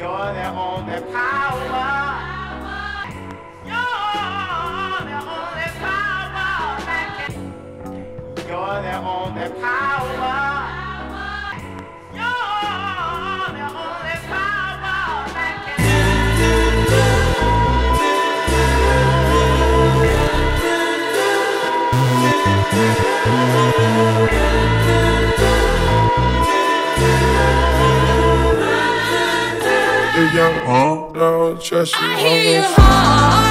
You're the only power. You're the only power that can. You're the only power. You're the only power that can. Young, huh? Don't trust you. I hear you hard.